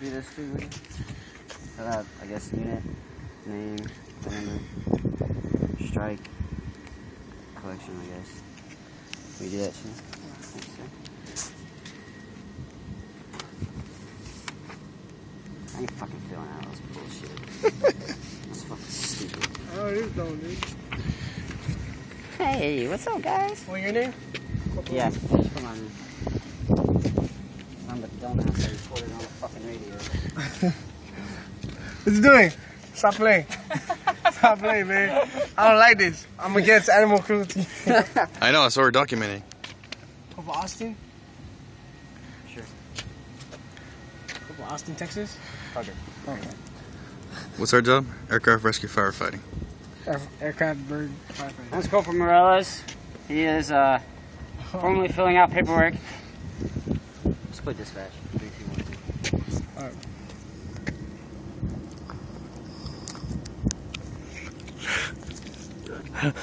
do this too, would you? I guess, unit, name, number, strike, collection, I guess. We do that too? Thanks, sir. I ain't fucking filling out this bullshit. That's fucking stupid. Oh, this don't, dude. Hey, what's up, guys? What your name? Yeah, come on. I'm the dumbass that recorded on the fucking radio. What's you doing? Stop playing. Stop playing, man. I don't like this. I'm against animal cruelty. I know, so we're documenting. Of Austin? Sure. Of Austin, Texas? Okay. Okay. What's our job? Aircraft rescue firefighting. Air, aircraft bird firefighter. That's Corporal Morellos. He is uh, formally filling out paperwork. Split dispatch. Three, two, one, two. Alright.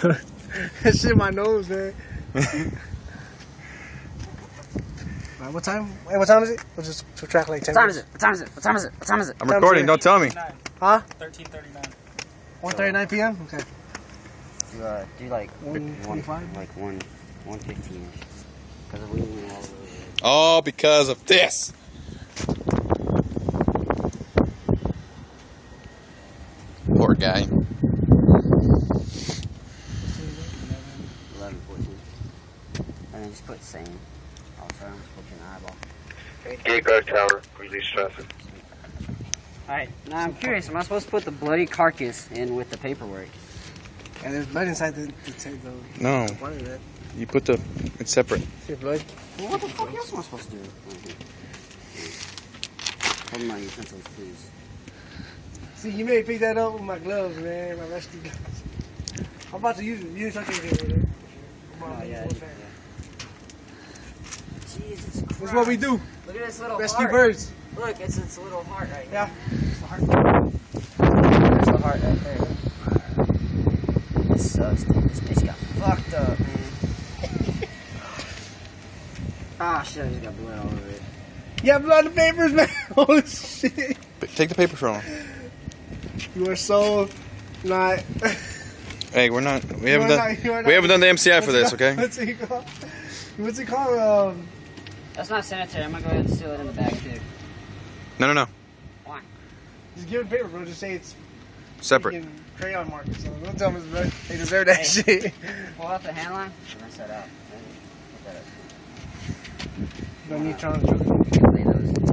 that shit in my nose, man. Alright, what time? Hey, what time is it? We'll just subtract like 10 What time is it? What time is it? What time is it? What time is it? I'm Sounds recording, don't tell me. Huh? 1339. 1.39 p.m.? Okay. Do, uh, do like One one, twenty-five? like one, one fifteen. Because we went all the way. All because of this. Poor guy. 11, 14. And then just put same. I'm just putting an eyeball. Gate guard tower, release traffic. Alright, now I'm curious. Am I supposed to put the bloody carcass in with the paperwork? And there's blood inside the, the, the, the No, what is that? You put the, it's separate. See blood? Well, what the fuck else am I supposed to do? Hold my utensils, please. See, you may pick that up with my gloves, man. My rescue gloves. I'm about to use it. You touch anything with it. Come on, Oh, yeah, use yeah. one Jesus Christ. This is what we do. Look at this little Rescue heart. birds. Look, it's its little heart right here. Yeah. here. It's the heart. There's the heart right there. This sucks, dude. This bitch got fucked up, man. Ah, shit, I just got blood all over it. You have blood on the papers, man. Holy shit. Take the paper from him. You are so not. Hey, we're not, we haven't done, not- we not- haven't done the MCI for this, it okay? What's it called? What's it called? Um, That's not sanitary. I'm gonna go ahead and seal it in the bag, too. No, no, no, Why? just give it paper, bro. Just say it's separate. crayon markers. So don't tell them it's They deserve that Hey. shit. Pull out the handline. Rinse that out. Put that 那你长得这么黑，累不？